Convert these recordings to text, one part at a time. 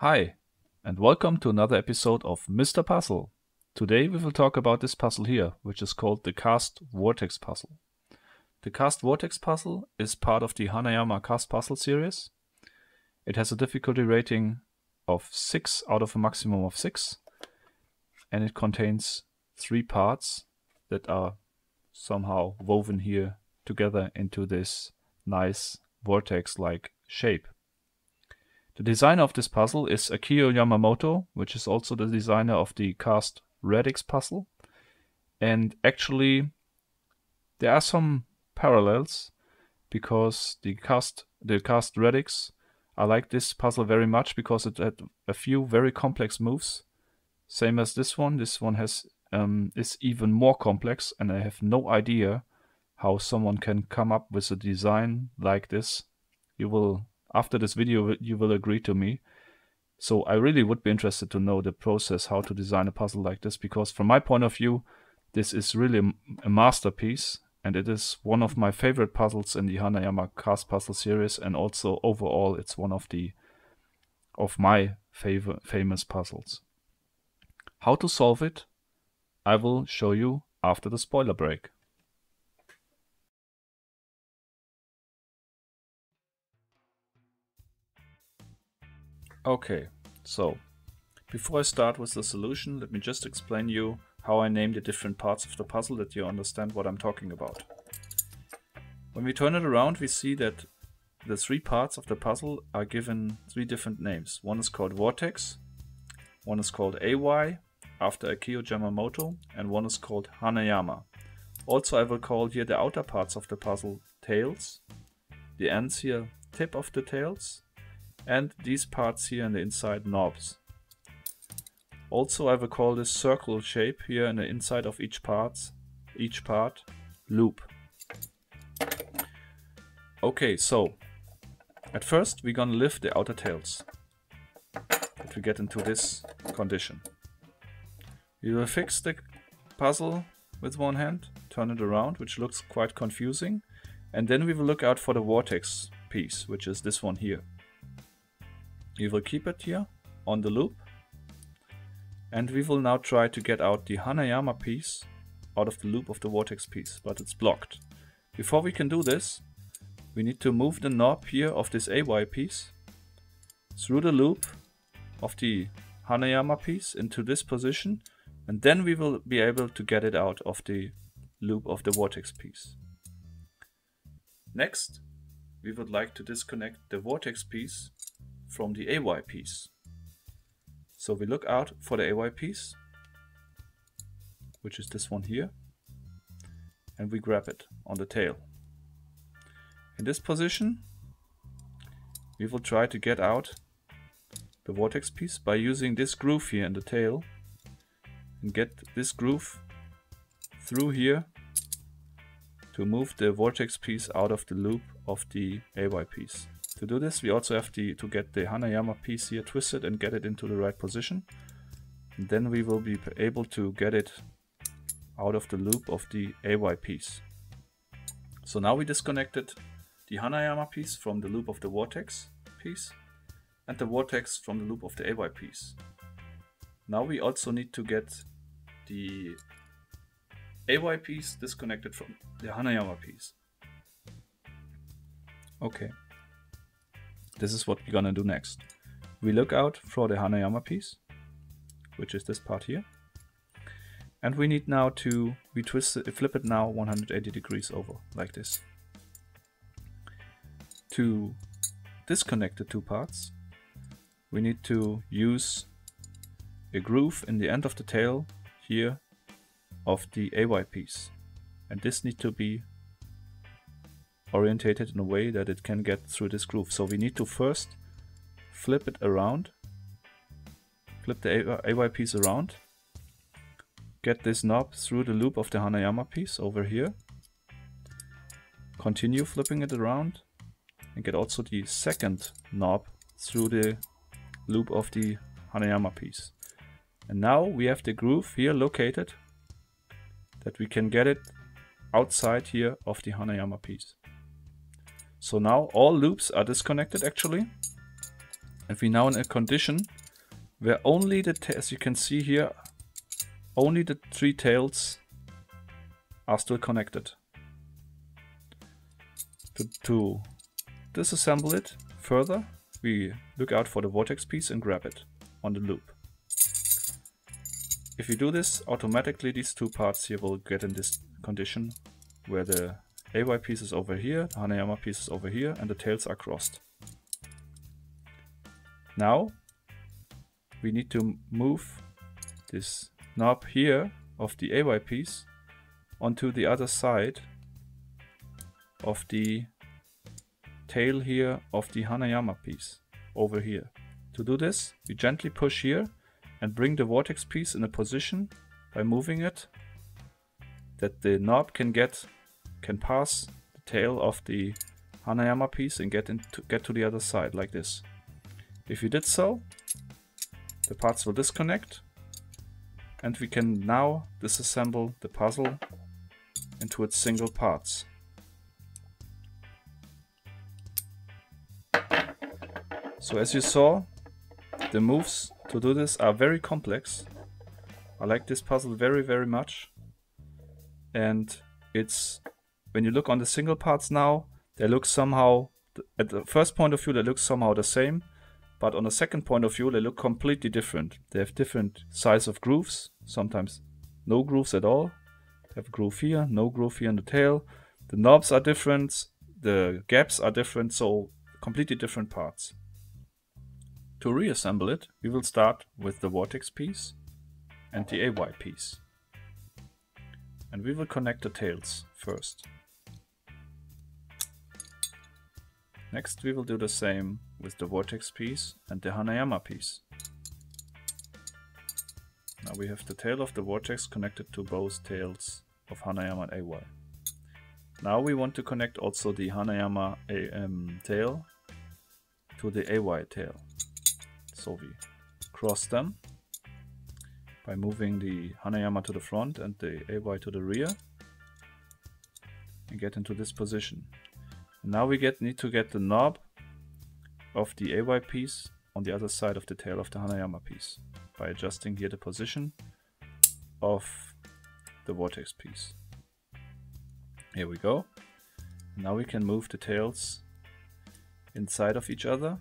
Hi, and welcome to another episode of Mr. Puzzle. Today we will talk about this puzzle here, which is called the Cast Vortex Puzzle. The Cast Vortex Puzzle is part of the Hanayama Cast Puzzle series. It has a difficulty rating of 6 out of a maximum of 6, and it contains three parts that are somehow woven here together into this nice vortex-like shape. The designer of this puzzle is Akio Yamamoto, which is also the designer of the cast Radix puzzle. And actually, there are some parallels because the cast the cast Radix I like this puzzle very much because it had a few very complex moves. Same as this one. This one has um, is even more complex, and I have no idea how someone can come up with a design like this. You will after this video you will agree to me. So I really would be interested to know the process how to design a puzzle like this because from my point of view this is really a masterpiece and it is one of my favorite puzzles in the Hanayama Cast Puzzle series and also overall it's one of the of my favor, famous puzzles. How to solve it I will show you after the spoiler break. Okay, so before I start with the solution, let me just explain you how I name the different parts of the puzzle that you understand what I'm talking about. When we turn it around, we see that the three parts of the puzzle are given three different names. One is called Vortex, one is called AY, after Akio Yamamoto, and one is called Hanayama. Also I will call here the outer parts of the puzzle tails, the ends here tip of the tails, and these parts here on the inside knobs. Also I will call this circle shape here in the inside of each part, each part loop. Okay, so at first we're gonna lift the outer tails that we get into this condition. We will fix the puzzle with one hand, turn it around, which looks quite confusing, and then we will look out for the vortex piece, which is this one here. We will keep it here on the loop. And we will now try to get out the Hanayama piece out of the loop of the vortex piece, but it's blocked. Before we can do this, we need to move the knob here of this AY piece through the loop of the Hanayama piece into this position and then we will be able to get it out of the loop of the vortex piece. Next, we would like to disconnect the vortex piece from the AY piece. So we look out for the AY piece, which is this one here, and we grab it on the tail. In this position, we will try to get out the vortex piece by using this groove here in the tail and get this groove through here to move the vortex piece out of the loop of the AY piece. To do this, we also have to, to get the Hanayama piece here twisted and get it into the right position. And then we will be able to get it out of the loop of the AY piece. So now we disconnected the Hanayama piece from the loop of the vortex piece and the vortex from the loop of the AY piece. Now we also need to get the AY piece disconnected from the Hanayama piece. Okay. This is what we're gonna do next. We look out for the Hanayama piece, which is this part here. And we need now to, we twist it, flip it now 180 degrees over, like this. To disconnect the two parts, we need to use a groove in the end of the tail here of the AY piece. And this needs to be orientated in a way that it can get through this groove. So we need to first flip it around, flip the AY piece around, get this knob through the loop of the Hanayama piece over here, continue flipping it around and get also the second knob through the loop of the Hanayama piece. And now we have the groove here located that we can get it outside here of the Hanayama piece. So now all loops are disconnected actually. And we're now in a condition where only the, as you can see here, only the three tails are still connected. To, to disassemble it further, we look out for the vortex piece and grab it on the loop. If you do this, automatically these two parts here will get in this condition where the AY piece is over here, the Hanayama piece is over here, and the tails are crossed. Now, we need to move this knob here of the AY piece onto the other side of the tail here of the Hanayama piece over here. To do this, we gently push here and bring the vortex piece in a position by moving it that the knob can get can pass the tail of the Hanayama piece and get into get to the other side like this. If you did so, the parts will disconnect and we can now disassemble the puzzle into its single parts. So as you saw, the moves to do this are very complex. I like this puzzle very, very much. And it's, when you look on the single parts now, they look somehow, at the first point of view, they look somehow the same. But on the second point of view, they look completely different. They have different size of grooves, sometimes no grooves at all. They have a groove here, no groove here in the tail. The knobs are different, the gaps are different, so completely different parts. To reassemble it, we will start with the vortex piece and the AY piece. And we will connect the tails first. Next we will do the same with the vortex piece and the Hanayama piece. Now we have the tail of the vortex connected to both tails of Hanayama and AY. Now we want to connect also the Hanayama AM tail to the AY tail. So we cross them by moving the Hanayama to the front and the AY to the rear and get into this position. Now we get need to get the knob of the AY piece on the other side of the tail of the Hanayama piece by adjusting here the position of the vortex piece. Here we go. Now we can move the tails inside of each other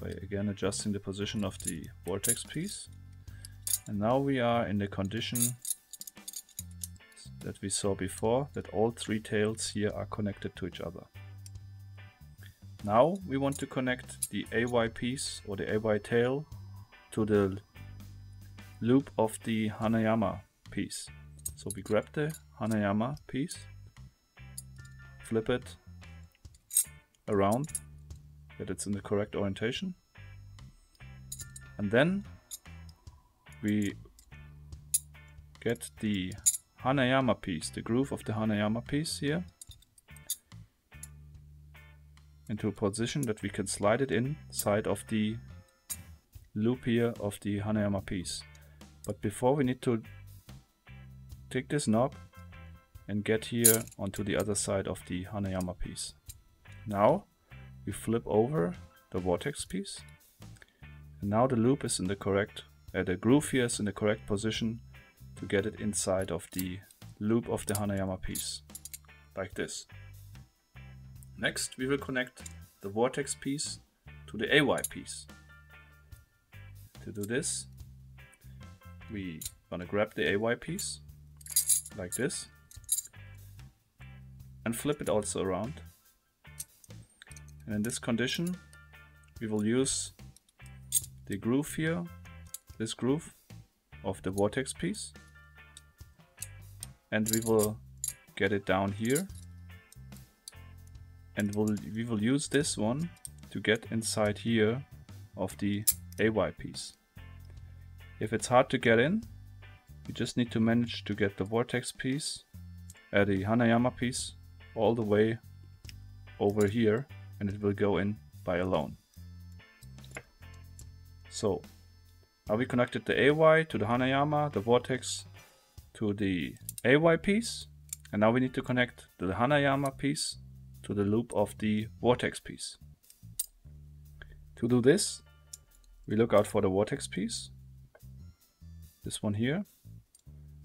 by again adjusting the position of the vortex piece. And now we are in the condition that we saw before, that all three tails here are connected to each other. Now we want to connect the AY piece or the AY tail to the loop of the Hanayama piece. So we grab the Hanayama piece, flip it around that it's in the correct orientation. And then we get the Hanayama piece, the groove of the Hanayama piece here into a position that we can slide it inside of the loop here of the Hanayama piece. But before we need to take this knob and get here onto the other side of the Hanayama piece. Now we flip over the vortex piece and now the loop is in the correct, uh, the groove here is in the correct position to get it inside of the loop of the Hanayama piece, like this. Next we will connect the vortex piece to the AY piece. To do this, we gonna grab the AY piece, like this, and flip it also around and in this condition, we will use the groove here, this groove of the vortex piece. And we will get it down here. And we'll, we will use this one to get inside here of the AY piece. If it's hard to get in, you just need to manage to get the vortex piece, uh, the Hanayama piece, all the way over here and it will go in by alone. So now we connected the AY to the Hanayama, the vortex to the AY piece, and now we need to connect the Hanayama piece to the loop of the vortex piece. To do this, we look out for the vortex piece, this one here,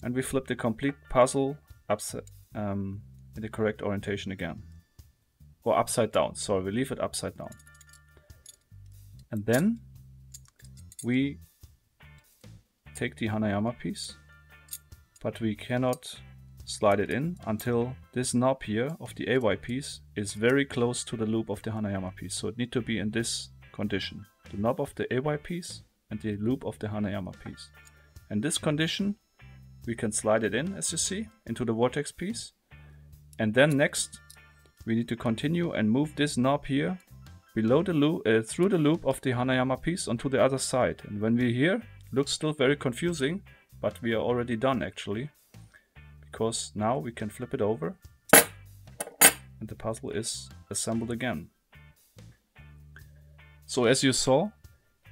and we flip the complete puzzle upside, um, in the correct orientation again. Or upside down, sorry, we leave it upside down. And then we take the Hanayama piece, but we cannot slide it in until this knob here of the AY piece is very close to the loop of the Hanayama piece. So it need to be in this condition. The knob of the AY piece and the loop of the Hanayama piece. In this condition, we can slide it in, as you see, into the vortex piece. And then next, we need to continue and move this knob here below the loop, uh, through the loop of the Hanayama piece onto the other side. And when we're here, looks still very confusing, but we are already done actually because now we can flip it over and the puzzle is assembled again. So as you saw,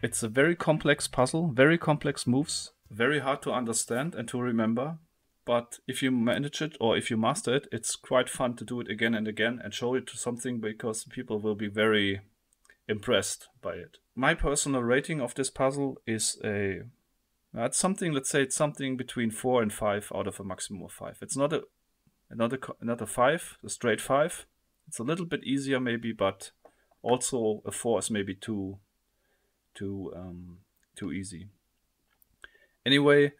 it's a very complex puzzle, very complex moves, very hard to understand and to remember. But if you manage it or if you master it, it's quite fun to do it again and again and show it to something because people will be very impressed by it. My personal rating of this puzzle is a it's something, let's say it's something between 4 and 5 out of a maximum of 5. It's not a not a, not a 5, a straight 5. It's a little bit easier maybe, but also a 4 is maybe too too um, too easy. Anyway,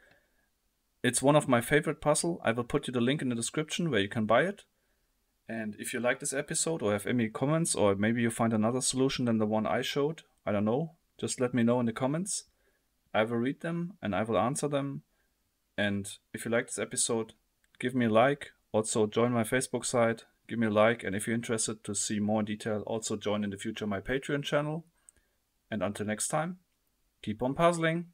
it's one of my favorite puzzle. I will put you the link in the description where you can buy it. And if you like this episode or have any comments or maybe you find another solution than the one I showed, I don't know, just let me know in the comments. I will read them and I will answer them. And if you like this episode, give me a like. Also, join my Facebook site, give me a like. And if you're interested to see more detail, also join in the future my Patreon channel. And until next time, keep on puzzling.